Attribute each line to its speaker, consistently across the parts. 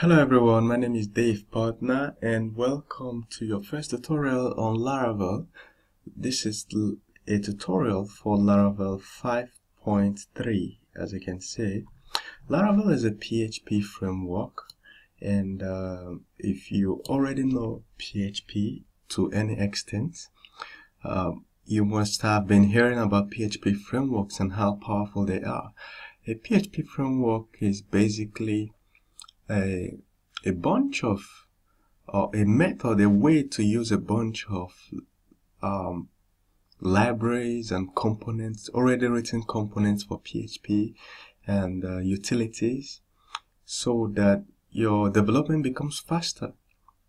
Speaker 1: Hello everyone, my name is Dave Partner and welcome to your first tutorial on Laravel. This is a tutorial for Laravel 5.3 as you can see. Laravel is a PHP framework and uh, if you already know PHP to any extent, um, you must have been hearing about PHP frameworks and how powerful they are. A PHP framework is basically a, a bunch of or a method, a way to use a bunch of um, libraries and components, already written components for PHP and uh, utilities so that your development becomes faster.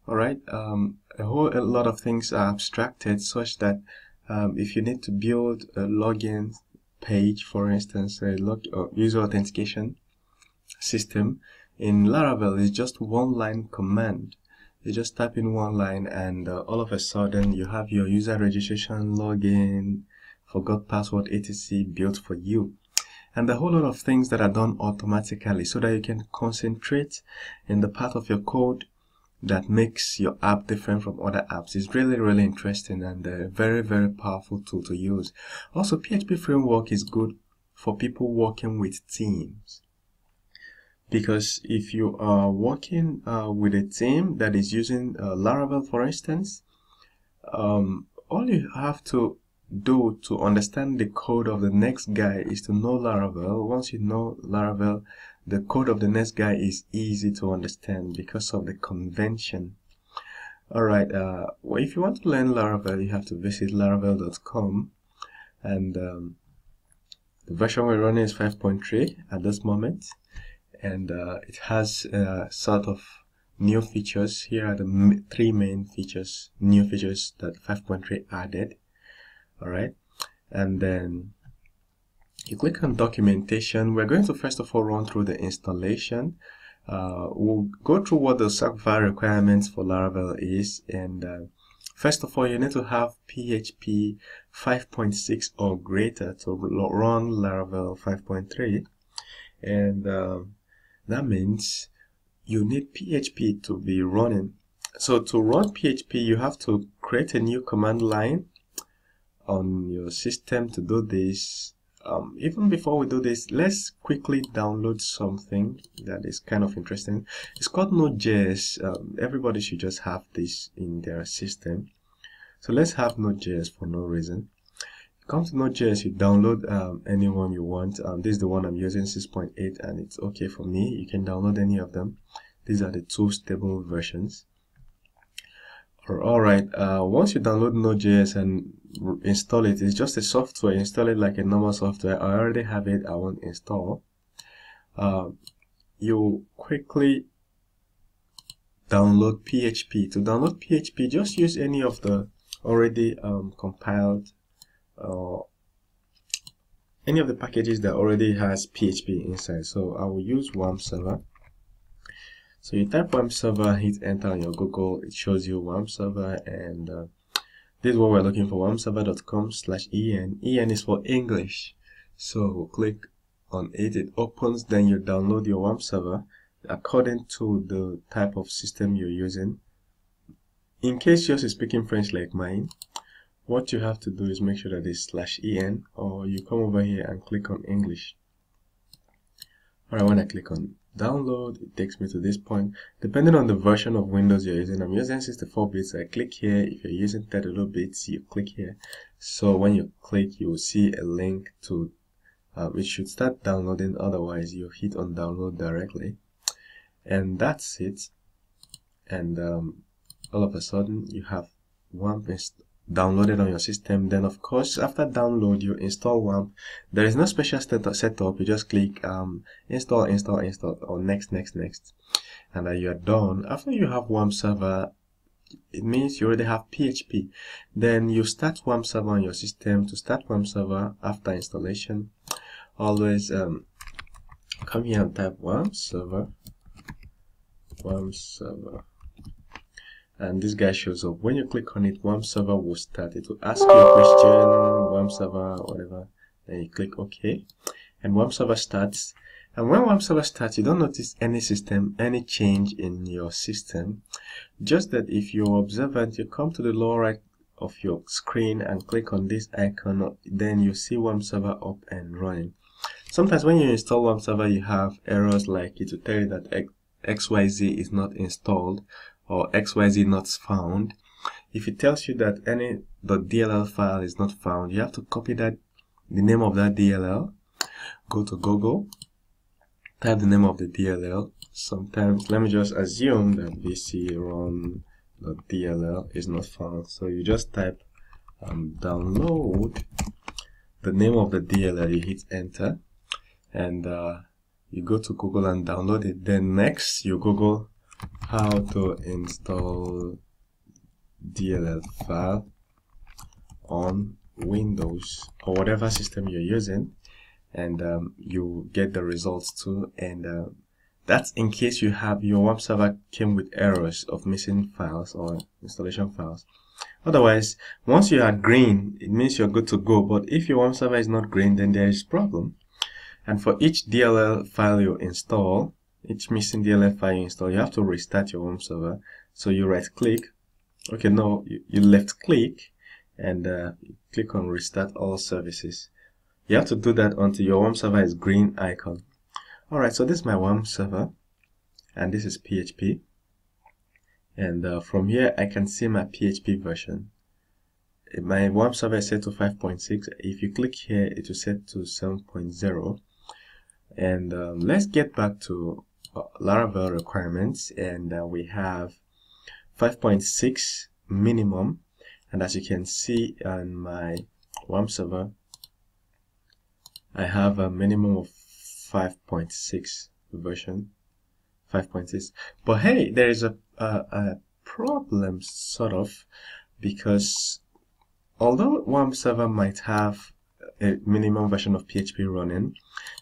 Speaker 1: All right. Um, a whole a lot of things are abstracted such that um, if you need to build a login page, for instance, a log, uh, user authentication system, in Laravel it's just one line command. You just type in one line and uh, all of a sudden you have your user registration, login, forgot password, etc. built for you. And a whole lot of things that are done automatically so that you can concentrate in the part of your code that makes your app different from other apps is really really interesting and a very very powerful tool to use also php framework is good for people working with teams because if you are working uh, with a team that is using uh, Laravel, for instance, um, all you have to do to understand the code of the next guy is to know Laravel. Once you know Laravel, the code of the next guy is easy to understand because of the convention. Alright, uh, well, if you want to learn Laravel, you have to visit laravel.com and um, the version we're running is 5.3 at this moment and uh, it has uh, sort of new features. Here are the three main features, new features that 5.3 added. All right, and then you click on documentation. We're going to first of all run through the installation. Uh, we'll go through what the SOC requirements for Laravel is and uh, First of all, you need to have PHP 5.6 or greater to run Laravel 5.3. And um, that means you need PHP to be running. So to run PHP, you have to create a new command line on your system to do this. Um, even before we do this, let's quickly download something that is kind of interesting. It's called Node.js. Um, everybody should just have this in their system. So let's have Node.js for no reason come to Node.js, you download um, any one you want. Um, this is the one I'm using, 6.8, and it's okay for me. You can download any of them. These are the two stable versions. Alright, uh, once you download Node.js and install it, it's just a software. Install it like a normal software. I already have it. I won't install. Uh, you quickly download PHP. To download PHP, just use any of the already um, compiled uh, any of the packages that already has PHP inside. So I will use WAMP server. So you type WAMP server, hit enter on your Google, it shows you WAMP server and uh, this is what we're looking for, wampserver.com slash en. en is for English. So we'll click on it, it opens, then you download your WAMP server according to the type of system you're using. In case yours is speaking French like mine, what you have to do is make sure that it's slash en or you come over here and click on English. Alright, when I click on download, it takes me to this point. Depending on the version of Windows you're using, I'm using 64 bits, I click here. If you're using 32 bits, you click here. So when you click, you will see a link to, um, it should start downloading, otherwise you hit on download directly. And that's it. And um, all of a sudden, you have one downloaded on your system then of course after download you install WAMP there is no special setup you just click um, install install install or next next next. And then you are done. After you have WAMP server it means you already have PHP then you start WAMP server on your system to start WAMP server after installation. Always um, come here and type WAMP server. WAMP server and this guy shows up. When you click on it, WAMP server will start. It will ask you a question, WAMP server, whatever. Then you click OK. And WAMP server starts. And when WAMP server starts, you don't notice any system, any change in your system. Just that if you're observant, you come to the lower right of your screen and click on this icon, then you see WAMP server up and running. Sometimes when you install WAMP server, you have errors like it will tell you that XYZ is not installed or XYZ not found. If it tells you that any .dll file is not found, you have to copy that the name of that DLL, go to Google, type the name of the DLL. Sometimes, let me just assume that vcrun.dll is not found. So you just type um, download the name of the DLL, you hit enter, and uh, you go to Google and download it. Then next, you Google how to install DLL file on Windows or whatever system you're using and um, you get the results too and uh, that's in case you have your WAMP server came with errors of missing files or installation files. Otherwise once you are green it means you're good to go but if your WAMP server is not green then there is problem. And for each DLL file you install each missing file you install you have to restart your WAMP server so you right click okay no you, you left click and uh, click on restart all services you have to do that until your WAMP server is green icon. Alright, so this is my WAMP server and this is PHP. And uh, from here, I can see my PHP version. My WAMP server is set to 5.6. If you click here, it will set to 7.0. And um, let's get back to uh, Laravel requirements. And uh, we have 5.6 minimum. And as you can see on my WAMP server, I have a minimum of 5.6 version 5.6 but hey there is a, a, a, problem sort of because although WAMP server might have a minimum version of PHP running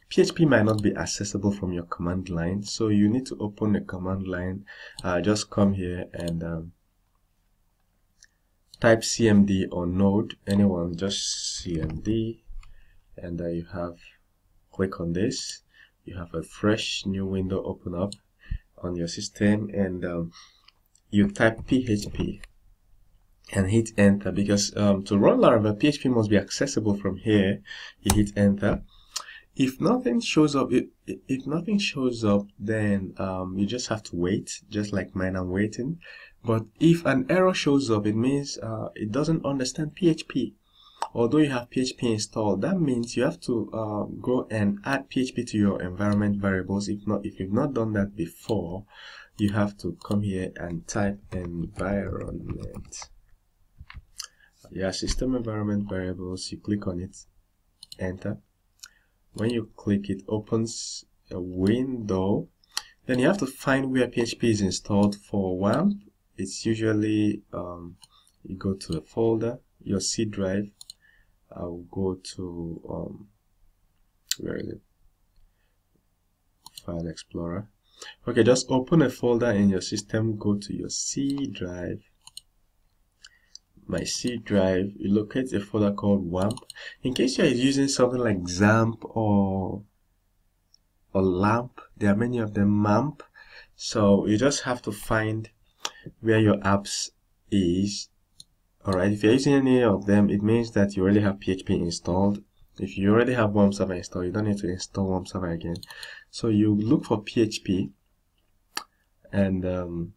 Speaker 1: PHP might not be accessible from your command line so you need to open the command line. Uh, just come here and um, type cmd or node. Anyone just cmd and uh, you have click on this. You have a fresh new window open up on your system and um, you type php and hit enter because um, to run Laravel PHP must be accessible from here. You hit enter if nothing shows up if, if nothing shows up then um, you just have to wait just like mine I'm waiting but if an error shows up it means uh, it doesn't understand PHP although you have PHP installed, that means you have to uh, go and add PHP to your environment variables. If not, if you've not done that before, you have to come here and type environment. Yeah, system environment variables, you click on it, enter. When you click, it opens a window. Then you have to find where PHP is installed for WAMP. It's usually, um, you go to the folder, your C drive, I'll go to um, where is it? File Explorer. Okay, just open a folder in your system, go to your C drive. My C drive, you locate a folder called WAMP. In case you're using something like XAMPP or or LAMP, there are many of them MAMP. So you just have to find where your apps is Alright, if you're using any of them, it means that you already have PHP installed. If you already have WAMP server installed, you don't need to install WAMP server again. So you look for PHP and um,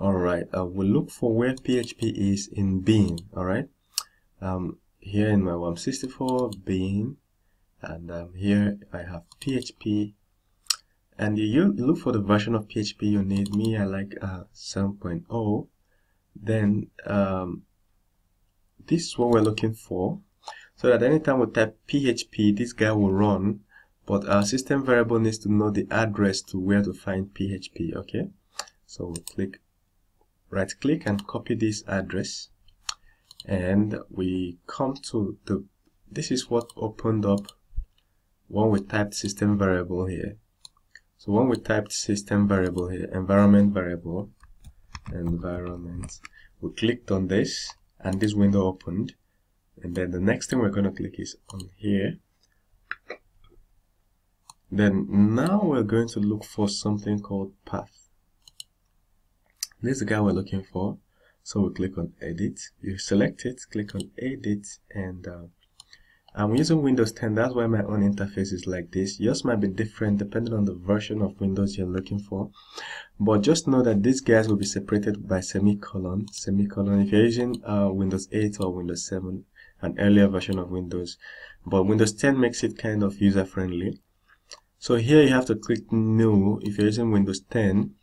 Speaker 1: alright, uh, we'll look for where PHP is in bin, alright? Um, here in my WAMP64 bin and um, here I have PHP and you look for the version of PHP you need. Me, I like uh, 7.0 then um, this is what we're looking for so that anytime we type php this guy will run but our system variable needs to know the address to where to find php okay so we click right click and copy this address. And we come to the this is what opened up when we typed system variable here. So when we typed system variable here environment variable environment. We clicked on this and this window opened. And then the next thing we're going to click is on here. Then now we're going to look for something called path this is the guy we're looking for. So we click on edit. You select it click on edit and uh, I'm using Windows 10 that's why my own interface is like this. Yours might be different depending on the version of Windows you're looking for. But just know that these guys will be separated by semicolon. Semicolon. If you're using uh, Windows 8 or Windows 7 an earlier version of Windows. But Windows 10 makes it kind of user friendly so here you have to click new. If you're using Windows 10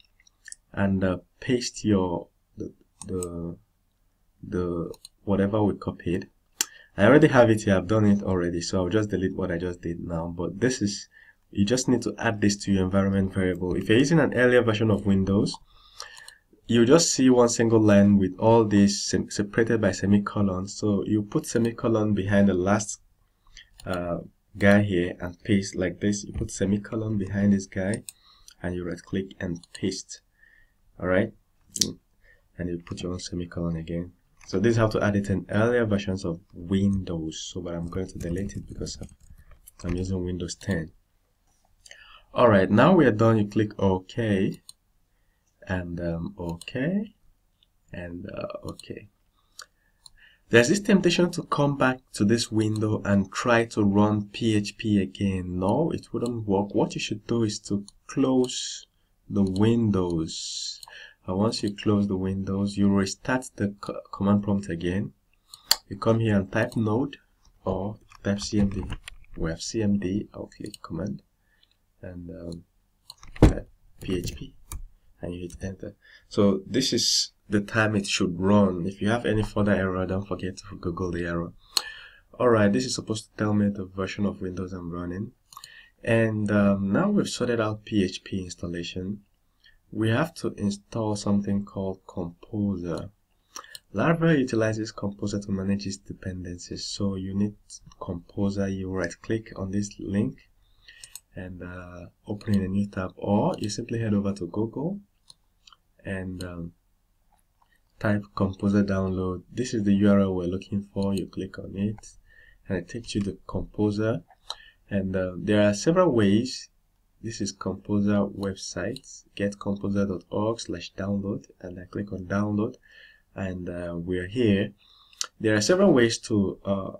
Speaker 1: and uh, paste your the, the the whatever we copied. I already have it here. I've done it already so I'll just delete what I just did now. But this is you just need to add this to your environment variable. If you're using an earlier version of Windows you just see one single line with all these separated by semicolons so you put semicolon behind the last uh, guy here and paste like this. You put semicolon behind this guy and you right click and paste all right? And you put your own semicolon again. So this is how to add it in earlier versions of windows. So but i'm going to delete it because i'm using windows 10 all right now we are done. You click ok. And um, ok. And uh, ok. There's this temptation to come back to this window and try to run PHP again. No, it wouldn't work. What you should do is to close the windows and once you close the windows you restart the command prompt again. You come here and type node or type cmd we have cmd i'll click command and um, type php and you hit enter. So this is the time it should run. If you have any further error don't forget to google the error. Alright this is supposed to tell me the version of windows i'm running. And um, now we've sorted out php installation we have to install something called Composer. Laravel utilizes Composer to manage its dependencies. So you need Composer, you right click on this link and uh, open in a new tab or you simply head over to Google and um, type Composer download. This is the URL we're looking for. You click on it and it takes you to Composer and uh, there are several ways this is composer website getcomposer.org slash download and I click on download and uh, we're here. There are several ways to uh,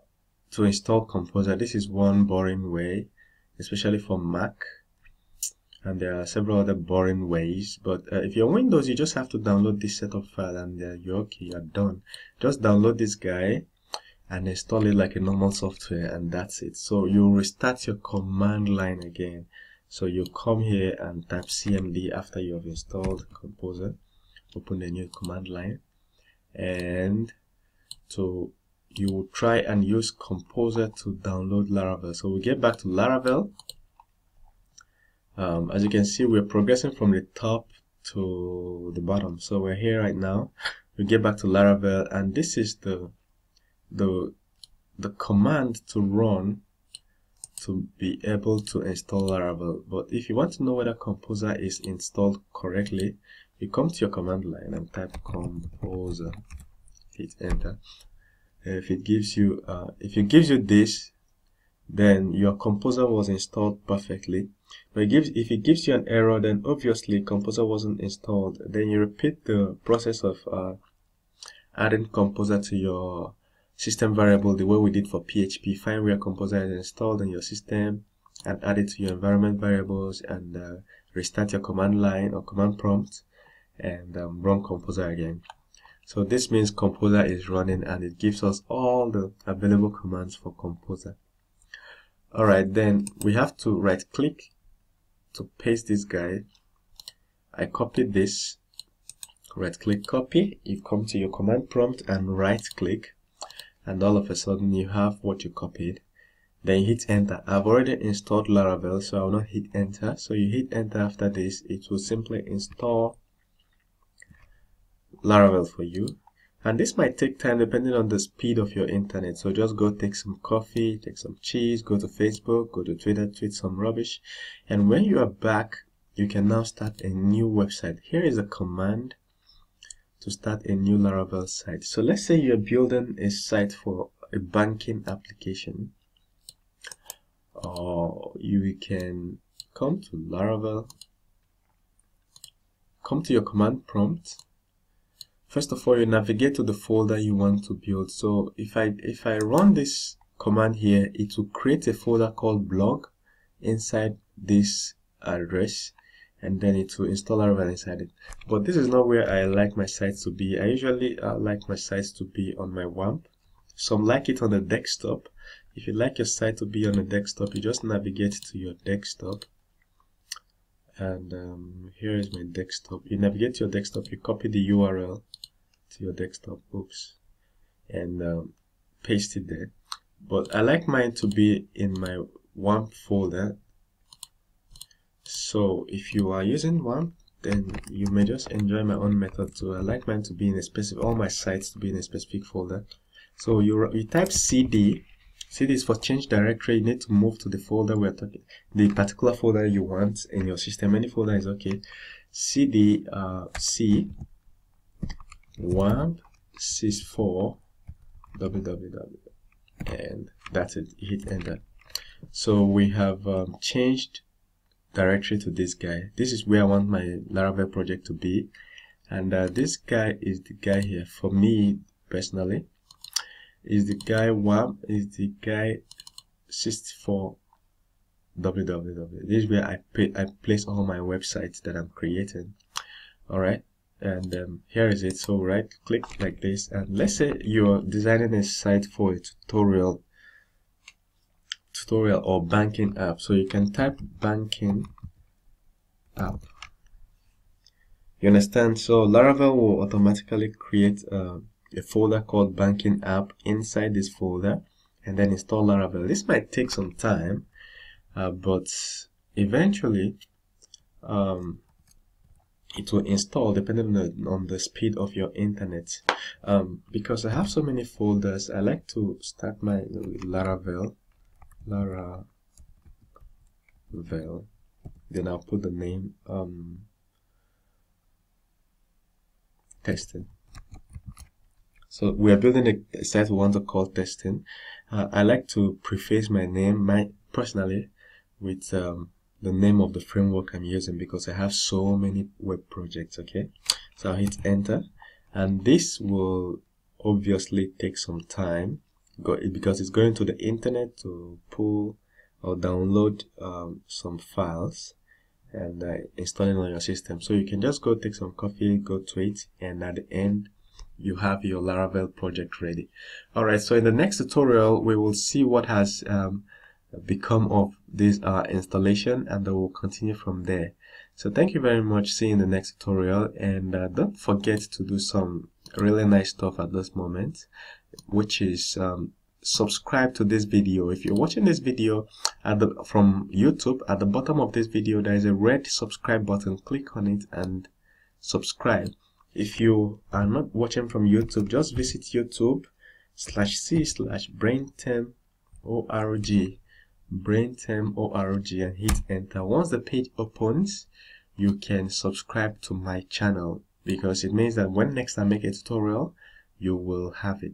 Speaker 1: to install composer. This is one boring way especially for Mac and there are several other boring ways but uh, if you're Windows you just have to download this setup file and uh, you're okay you're done. Just download this guy and install it like a normal software and that's it. So you restart your command line again so you come here and type cmd after you have installed composer open the new command line and to you will try and use composer to download laravel. So we get back to laravel. Um, as you can see we're progressing from the top to the bottom. So we're here right now. We get back to laravel and this is the the the command to run to be able to install Laravel. But if you want to know whether Composer is installed correctly, you come to your command line and type Composer. Hit enter. If it gives you, uh, if it gives you this, then your Composer was installed perfectly. But it gives, if it gives you an error, then obviously Composer wasn't installed. Then you repeat the process of uh, adding Composer to your system variable the way we did for PHP. Find where Composer is installed in your system and add it to your environment variables and uh, restart your command line or command prompt and um, run Composer again. So this means Composer is running and it gives us all the available commands for Composer. Alright, then we have to right click to paste this guy. I copied this, right click copy, you come to your command prompt and right click and all of a sudden you have what you copied. Then hit enter. I've already installed laravel so i will not hit enter. So you hit enter after this. It will simply install laravel for you. And this might take time depending on the speed of your internet. So just go take some coffee take some cheese go to facebook go to twitter tweet some rubbish. And when you are back you can now start a new website. Here is a command to start a new Laravel site. So let's say you're building a site for a banking application or you can come to Laravel come to your command prompt. First of all you navigate to the folder you want to build. So if I if I run this command here it will create a folder called blog inside this address and then it will install Laravel inside it. But this is not where I like my sites to be. I usually uh, like my sites to be on my WAMP. Some like it on the desktop. If you like your site to be on the desktop you just navigate to your desktop. And um, here is my desktop. You navigate to your desktop you copy the URL to your desktop. Oops. And um, paste it there. But I like mine to be in my WAMP folder so if you are using one then you may just enjoy my own method. Too I like mine to be in a specific all my sites to be in a specific folder. So you, you type cd cd is for change directory. You need to move to the folder we're talking the particular folder you want in your system. Any folder is okay. Cd uh, c wamp sys4 www and that's it. Hit enter. So we have um, changed directory to this guy. This is where I want my Laravel project to be. And uh, this guy is the guy here for me personally is the guy WAMP is the guy 64 www this is where I, pay, I place all my websites that I'm creating. All right and um, here is it. So right click like this. And let's say you're designing a site for a tutorial tutorial or banking app. So you can type banking app. You understand? So laravel will automatically create uh, a folder called banking app inside this folder and then install laravel. This might take some time uh, but eventually um, it will install depending on the, on the speed of your internet. Um, because I have so many folders I like to start my Laravel Laravel then I'll put the name um, testing so we are building a site we want to call testing uh, I like to preface my name my personally with um, the name of the framework I'm using because I have so many web projects okay? So I'll hit enter and this will obviously take some time because it's going to the internet to pull or download um, some files and uh, installing on your system. So you can just go take some coffee go to it and at the end you have your Laravel project ready. Alright so in the next tutorial we will see what has um, become of this uh, installation and we'll continue from there so thank you very much. See you in the next tutorial. And uh, don't forget to do some really nice stuff at this moment which is um, subscribe to this video. If you're watching this video at the from youtube at the bottom of this video there is a red subscribe button. Click on it and subscribe. If you are not watching from youtube just visit youtube slash c slash brainterm org brainterm.org and hit enter. Once the page opens, you can subscribe to my channel because it means that when next I make a tutorial, you will have it.